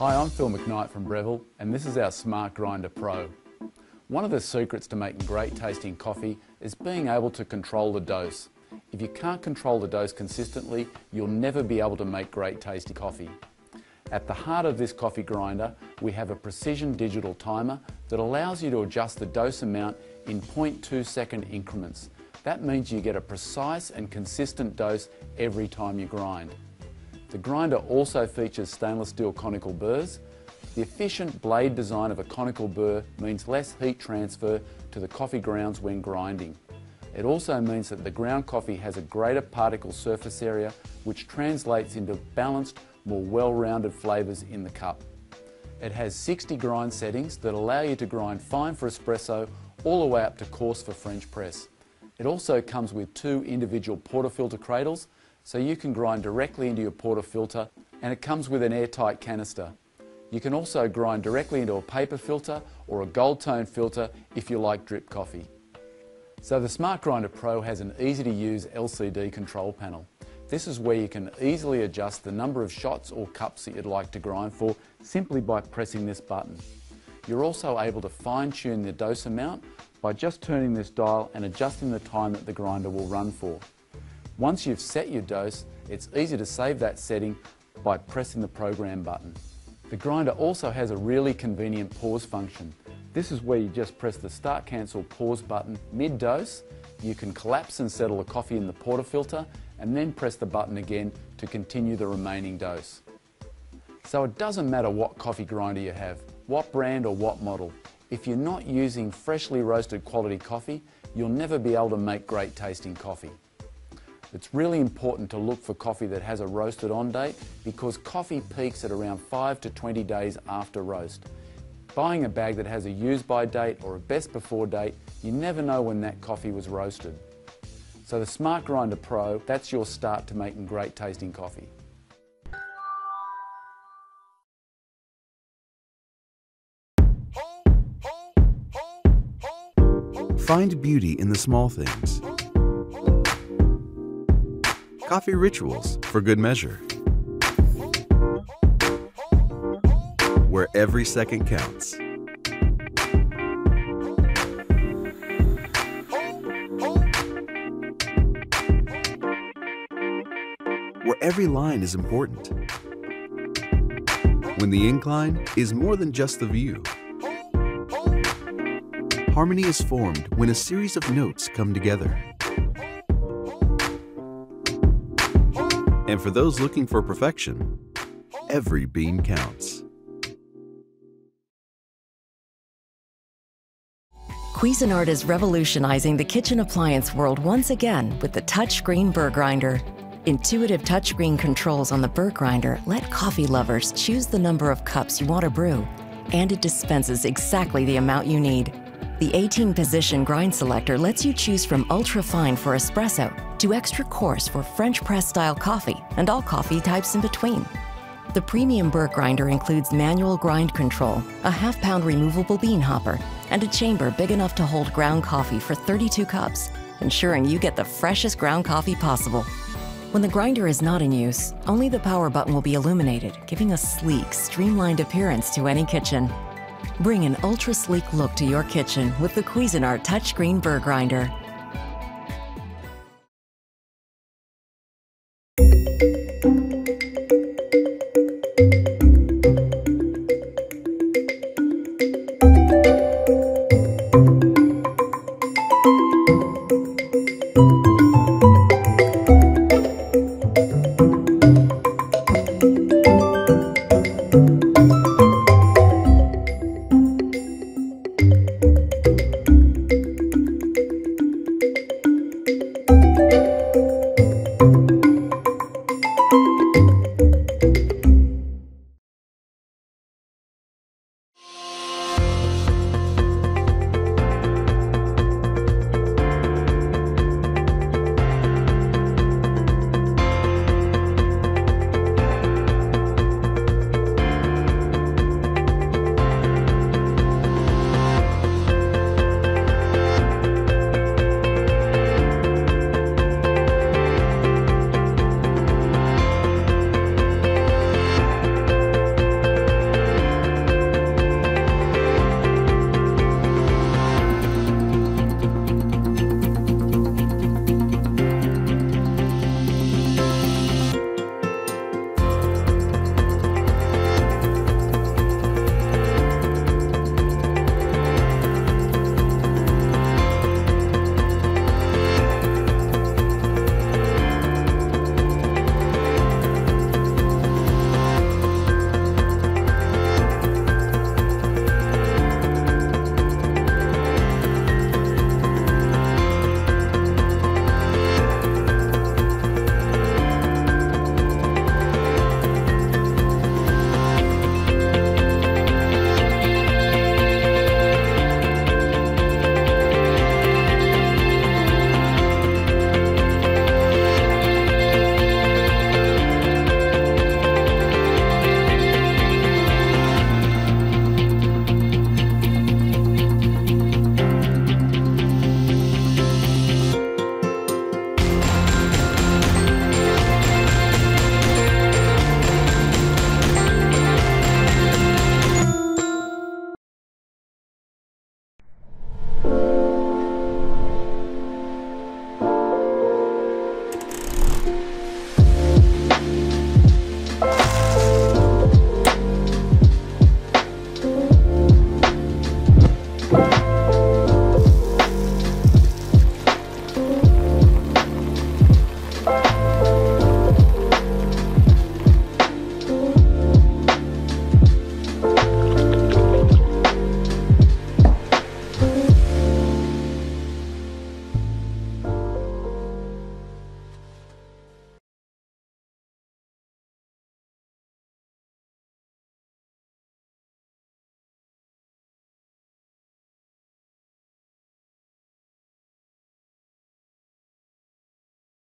Hi, I'm Phil McKnight from Breville and this is our Smart Grinder Pro. One of the secrets to making great tasting coffee is being able to control the dose. If you can't control the dose consistently, you'll never be able to make great tasty coffee. At the heart of this coffee grinder, we have a precision digital timer that allows you to adjust the dose amount in 0.2 second increments. That means you get a precise and consistent dose every time you grind. The grinder also features stainless steel conical burrs. The efficient blade design of a conical burr means less heat transfer to the coffee grounds when grinding. It also means that the ground coffee has a greater particle surface area which translates into balanced, more well-rounded flavours in the cup. It has 60 grind settings that allow you to grind fine for espresso all the way up to coarse for French press. It also comes with two individual portafilter cradles so you can grind directly into your portafilter and it comes with an airtight canister. You can also grind directly into a paper filter or a gold tone filter if you like drip coffee. So the Smart Grinder Pro has an easy to use LCD control panel. This is where you can easily adjust the number of shots or cups that you'd like to grind for simply by pressing this button. You're also able to fine tune the dose amount by just turning this dial and adjusting the time that the grinder will run for. Once you've set your dose, it's easy to save that setting by pressing the program button. The grinder also has a really convenient pause function. This is where you just press the start cancel pause button mid-dose. You can collapse and settle the coffee in the portafilter and then press the button again to continue the remaining dose. So it doesn't matter what coffee grinder you have, what brand or what model. If you're not using freshly roasted quality coffee, you'll never be able to make great tasting coffee. It's really important to look for coffee that has a roasted on date because coffee peaks at around 5 to 20 days after roast. Buying a bag that has a use by date or a best before date, you never know when that coffee was roasted. So the Smart Grinder Pro, that's your start to making great tasting coffee. Find beauty in the small things coffee rituals for good measure. Where every second counts. Where every line is important. When the incline is more than just the view. Harmony is formed when a series of notes come together. And for those looking for perfection, every bean counts. Cuisinart is revolutionizing the kitchen appliance world once again with the touchscreen burr grinder. Intuitive touchscreen controls on the burr grinder let coffee lovers choose the number of cups you want to brew, and it dispenses exactly the amount you need. The 18 position grind selector lets you choose from ultra fine for espresso to extra coarse for French press style coffee and all coffee types in between. The premium burr grinder includes manual grind control, a half pound removable bean hopper, and a chamber big enough to hold ground coffee for 32 cups, ensuring you get the freshest ground coffee possible. When the grinder is not in use, only the power button will be illuminated, giving a sleek, streamlined appearance to any kitchen. Bring an ultra sleek look to your kitchen with the Cuisinart touchscreen burr grinder.